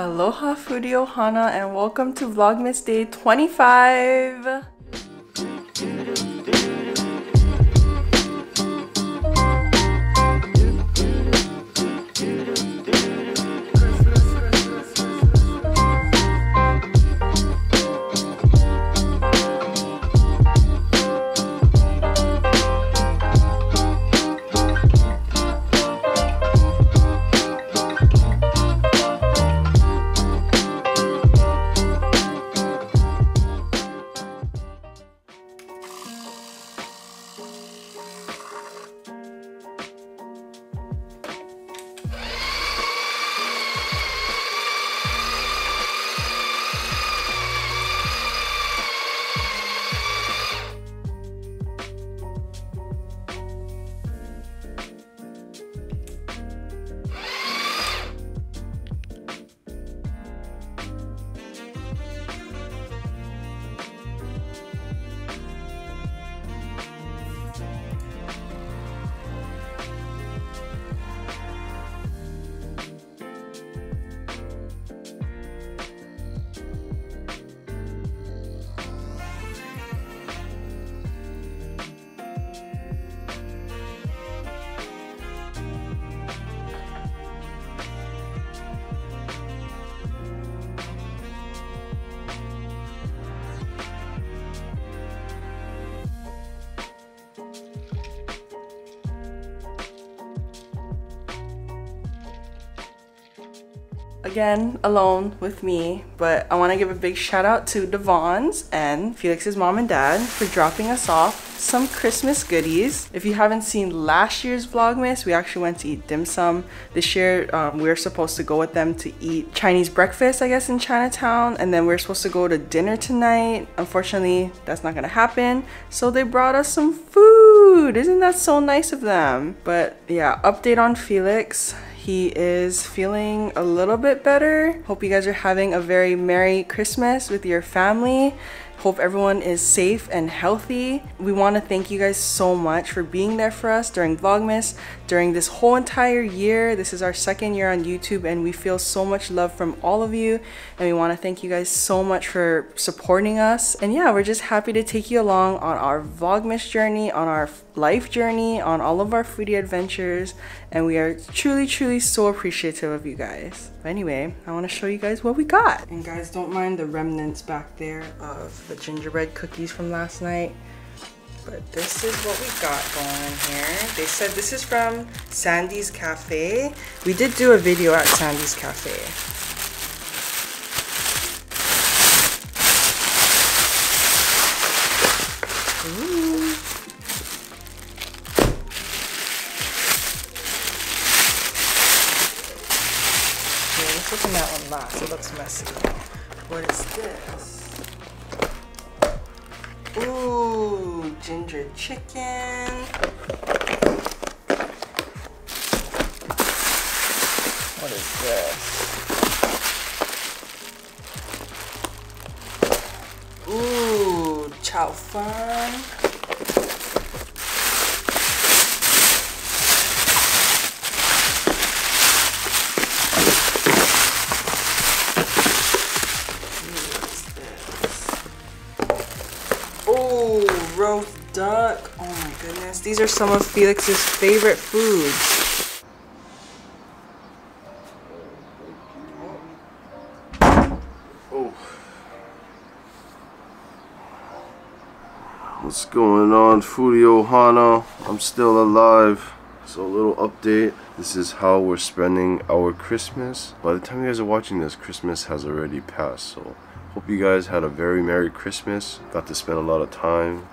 Aloha Foodie Ohana and welcome to Vlogmas Day 25! Again alone with me but I want to give a big shout out to Devon's and Felix's mom and dad for dropping us off some Christmas goodies. If you haven't seen last year's Vlogmas, we actually went to eat dim sum. This year um, we are supposed to go with them to eat Chinese breakfast I guess in Chinatown and then we we're supposed to go to dinner tonight. Unfortunately that's not gonna happen so they brought us some food. Isn't that so nice of them? But yeah update on Felix he is feeling a little bit better. Hope you guys are having a very Merry Christmas with your family. Hope everyone is safe and healthy. We want to thank you guys so much for being there for us during Vlogmas, during this whole entire year. This is our second year on YouTube and we feel so much love from all of you. And we want to thank you guys so much for supporting us. And yeah, we're just happy to take you along on our Vlogmas journey, on our life journey, on all of our foodie adventures. And we are truly, truly so appreciative of you guys. But anyway, I want to show you guys what we got. And guys, don't mind the remnants back there of the gingerbread cookies from last night. But this is what we got going here. They said this is from Sandy's Cafe. We did do a video at Sandy's Cafe. Ooh. Yeah, let's open that one last. It looks messy. What is this? Ooh, ginger chicken. What is this? Ooh, chow fun. These are some of Felix's favorite foods. Oh. What's going on, Foodie Ohana? I'm still alive. So a little update. This is how we're spending our Christmas. By the time you guys are watching this, Christmas has already passed. So hope you guys had a very Merry Christmas. Got to spend a lot of time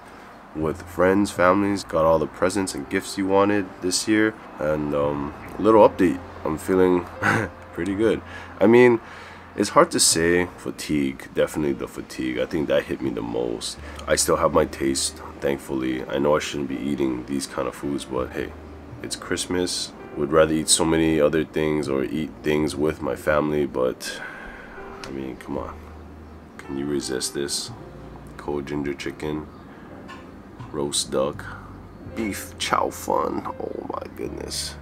with friends, families, got all the presents and gifts you wanted this year, and um, little update. I'm feeling pretty good. I mean, it's hard to say fatigue, definitely the fatigue. I think that hit me the most. I still have my taste, thankfully. I know I shouldn't be eating these kind of foods, but hey, it's Christmas. Would rather eat so many other things or eat things with my family, but I mean, come on. Can you resist this? Cold ginger chicken roast duck, beef chow fun. Oh my goodness.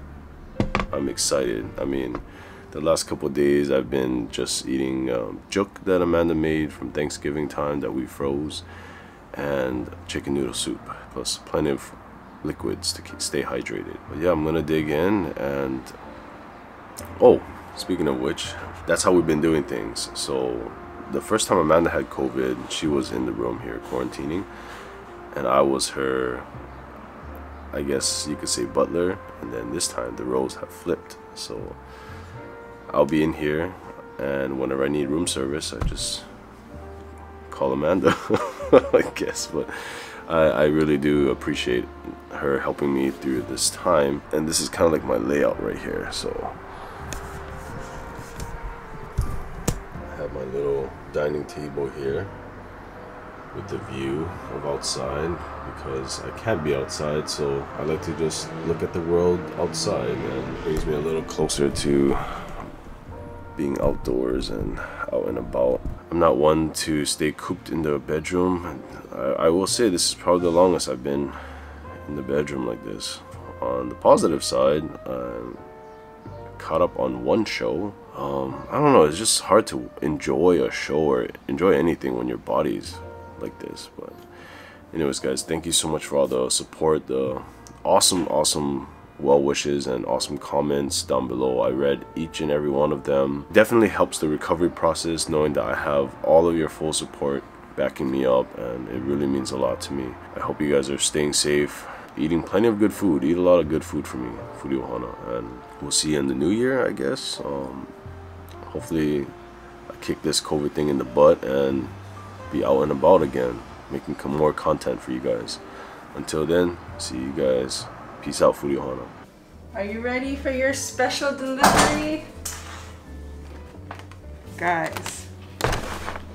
I'm excited. I mean, The last couple days I've been just eating um, juk that Amanda made from Thanksgiving time that we froze and chicken noodle soup plus plenty of liquids to keep, stay hydrated. But yeah, I'm gonna dig in and oh, speaking of which, that's how we've been doing things. So the first time Amanda had COVID, she was in the room here quarantining, and I was her, I guess you could say butler. And then this time the roles have flipped. So I'll be in here, and whenever I need room service, I just call Amanda, I guess. But I, I really do appreciate her helping me through this time. And this is kind of like my layout right here. So I have my little dining table here with the view of outside because I can't be outside so I like to just look at the world outside and it brings me a little closer to being outdoors and out and about. I'm not one to stay cooped in the bedroom. I, I will say this is probably the longest I've been in the bedroom like this. On the positive side, I'm caught up on one show. Um, I don't know, it's just hard to enjoy a show or enjoy anything when your body's like this. But anyways, guys, thank you so much for all the support, the awesome, awesome well wishes and awesome comments down below. I read each and every one of them. Definitely helps the recovery process knowing that I have all of your full support backing me up and it really means a lot to me. I hope you guys are staying safe, eating plenty of good food. Eat a lot of good food for me, Foodie Ohana. And we'll see you in the new year, I guess. Um, hopefully I kick this COVID thing in the butt and be out and about again, making more content for you guys. Until then, see you guys. Peace out, Foodie Ohana. Are you ready for your special delivery? Guys,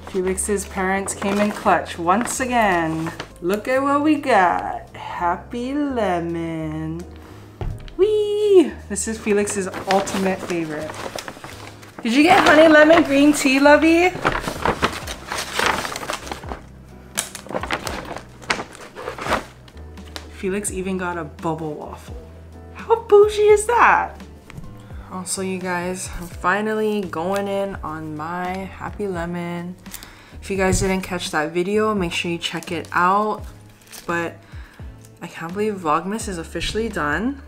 Felix's parents came in clutch once again. Look at what we got. Happy lemon. Whee! This is Felix's ultimate favorite. Did you get honey lemon green tea, Lovey? Felix even got a bubble waffle. How bougie is that? Also, you guys, I'm finally going in on my Happy Lemon. If you guys didn't catch that video, make sure you check it out. But I can't believe Vlogmas is officially done.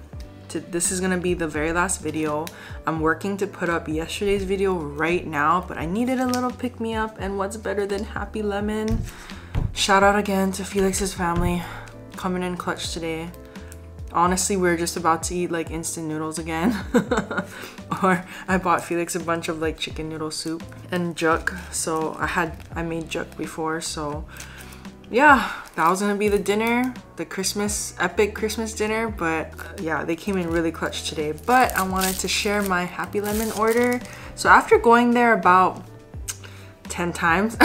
This is gonna be the very last video. I'm working to put up yesterday's video right now, but I needed a little pick me up and what's better than Happy Lemon? Shout out again to Felix's family coming in clutch today. Honestly, we are just about to eat like instant noodles again. or I bought Felix a bunch of like chicken noodle soup and juk. So I had, I made juk before. So yeah, that was gonna be the dinner, the Christmas, epic Christmas dinner. But uh, yeah, they came in really clutch today. But I wanted to share my Happy Lemon order. So after going there about 10 times,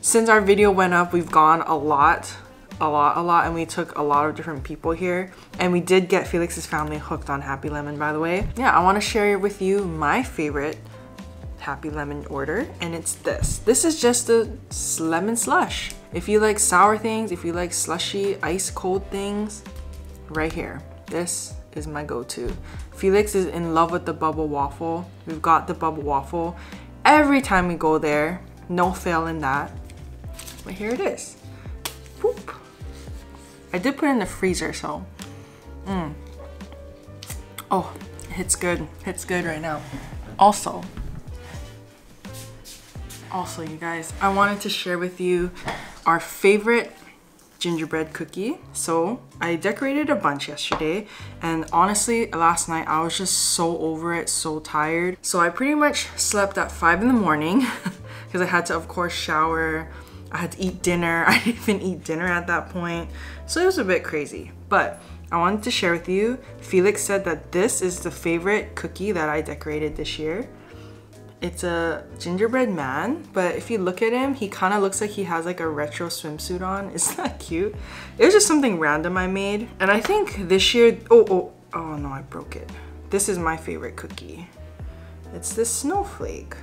since our video went up, we've gone a lot a lot, a lot, and we took a lot of different people here. And we did get Felix's family hooked on Happy Lemon, by the way. Yeah, I wanna share with you my favorite Happy Lemon order, and it's this. This is just a lemon slush. If you like sour things, if you like slushy, ice cold things, right here. This is my go-to. Felix is in love with the bubble waffle. We've got the bubble waffle every time we go there. No fail in that. But here it is. Boop. I did put it in the freezer, so. Mm. Oh, it's good. It's good right now. Also, also you guys, I wanted to share with you our favorite gingerbread cookie. So I decorated a bunch yesterday and honestly last night I was just so over it, so tired. So I pretty much slept at five in the morning because I had to of course shower, I had to eat dinner. I didn't even eat dinner at that point. So it was a bit crazy. But I wanted to share with you, Felix said that this is the favorite cookie that I decorated this year. It's a gingerbread man, but if you look at him, he kind of looks like he has like a retro swimsuit on. Isn't that cute? It was just something random I made. And I think this year, oh, oh, oh no, I broke it. This is my favorite cookie. It's this snowflake.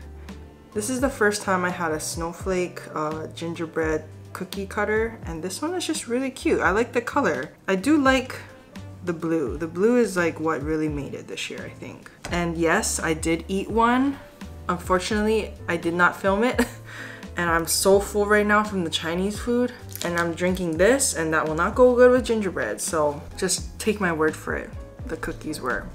This is the first time I had a snowflake uh, gingerbread cookie cutter and this one is just really cute. I like the color. I do like the blue. The blue is like what really made it this year, I think. And yes, I did eat one. Unfortunately, I did not film it. and I'm so full right now from the Chinese food. And I'm drinking this and that will not go good with gingerbread. So just take my word for it. The cookies were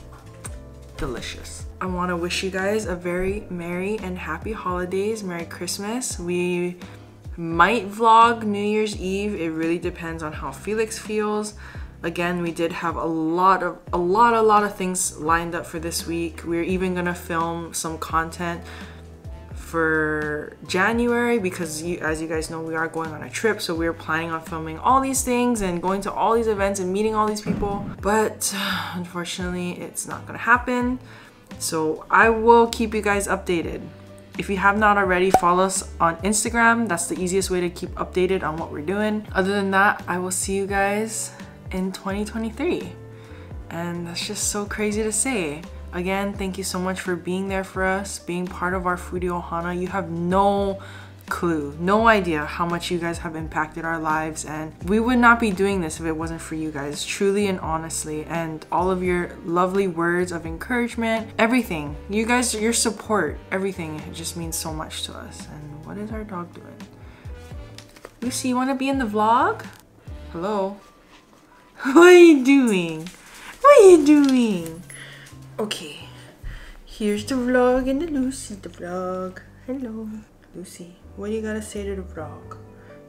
delicious. I want to wish you guys a very merry and happy holidays. Merry Christmas. We might vlog New Year's Eve. It really depends on how Felix feels. Again, we did have a lot of a lot a lot of things lined up for this week. We're even gonna film some content for January because you, as you guys know, we are going on a trip. So we're planning on filming all these things and going to all these events and meeting all these people. But unfortunately, it's not gonna happen. So I will keep you guys updated. If you have not already, follow us on Instagram. That's the easiest way to keep updated on what we're doing. Other than that, I will see you guys in 2023. And that's just so crazy to say. Again, thank you so much for being there for us, being part of our Foodie Ohana. You have no clue, no idea how much you guys have impacted our lives and we would not be doing this if it wasn't for you guys, truly and honestly, and all of your lovely words of encouragement, everything. You guys, your support, everything, just means so much to us. And what is our dog doing? Lucy, you wanna be in the vlog? Hello? What are you doing? What are you doing? Okay, here's the vlog and the Lucy the vlog. Hello, Lucy. What do you gotta say to the vlog?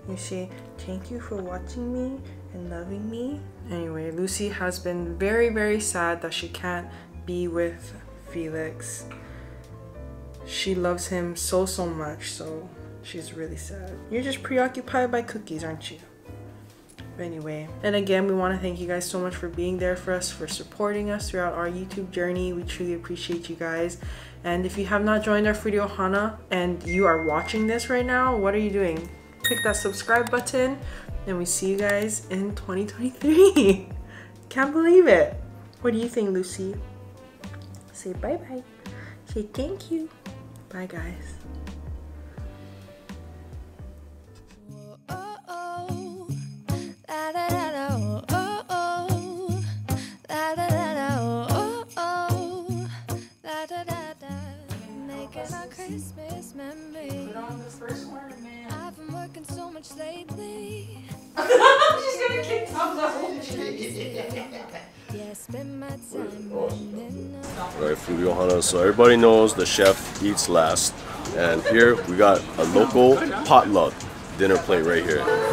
You say thank you for watching me and loving me. Anyway, Lucy has been very very sad that she can't be with Felix. She loves him so so much, so she's really sad. You're just preoccupied by cookies, aren't you? Anyway. And again we want to thank you guys so much for being there for us for supporting us throughout our youtube journey. We truly appreciate you guys. And if you have not joined our Foodie Ohana and you are watching this right now what are you doing? Click that subscribe button and we see you guys in 2023 can't believe it. What do you think lucy? Say bye bye say thank you. Bye guys Christmas memory. I've been working so much lately. She's gonna kick off the whole oh. Right, Foodie Ohana. So everybody knows the chef eats last. And here we got a local potluck dinner plate right here.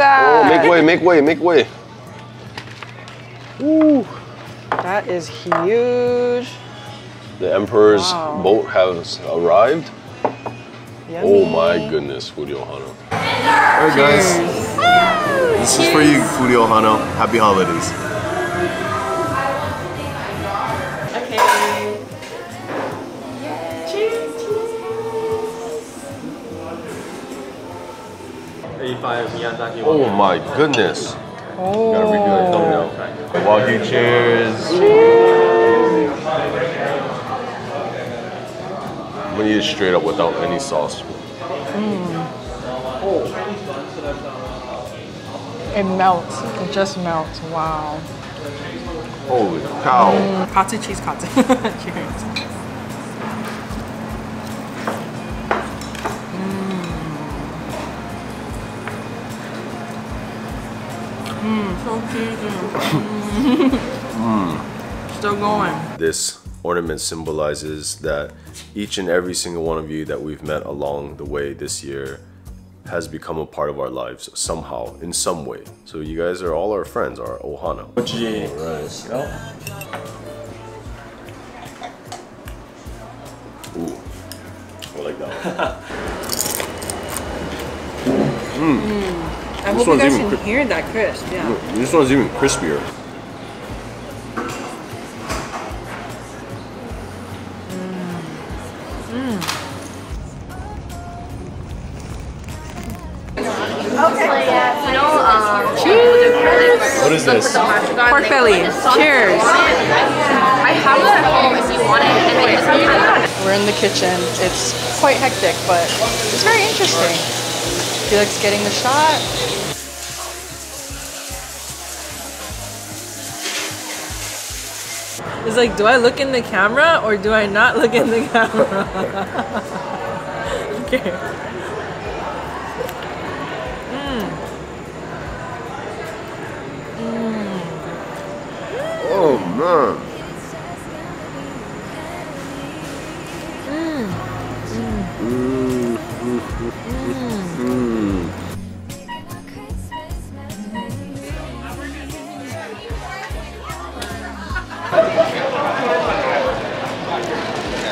That? Oh, make way, make way, make way. Woo. That is huge. The Emperor's Wow. boat has arrived. Oh Yummy. Oh my goodness, Foodie Ohana. Alright guys, this is for you, Foodie Ohana. Happy holidays. Oh my goodness. Oh. Gotta redo that thumbnail. Wagyu cheers. I'm gonna eat it straight up without any sauce. Mm. It melts. It just melts. Wow. Holy cow. Mm. Katsu cheese katsu. Cheers. So cheesy. Mm. Mm. Still going. This ornament symbolizes that each and every single one of you that we've met along the way this year has become a part of our lives somehow, in some way. So you guys are all our friends, our ohana. Ooh, I like that one. Mm. I This hope you one's guys even can hear that crisp. Yeah. This one's even crispier. You know, What is this? Pork belly. Cheers. I have it at home if you want it, and it just We're in the kitchen. It's quite hectic, but it's very interesting. Felix getting the shot. It's like, do I look in the camera or do I not look in the camera? okay. Oh man. Mm. Mm.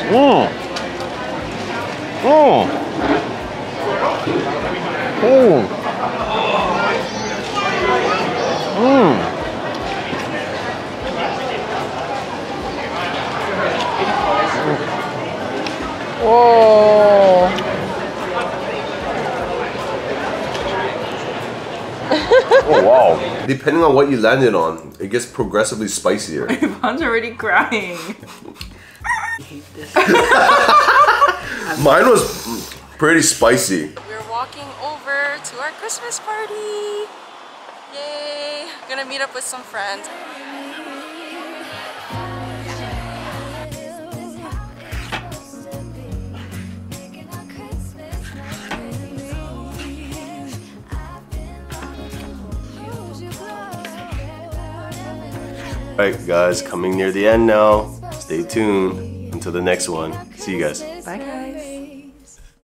Mm. Mm. Mm. Mm. Whoa. Oh wow. Depending on what you landed on, it gets progressively spicier. Yvonne's already crying. Mine was pretty spicy. We're walking over to our Christmas party. Yay! Gonna meet up with some friends. Alright guys, coming near the end now. Stay tuned until the next one. See you guys. Bye guys.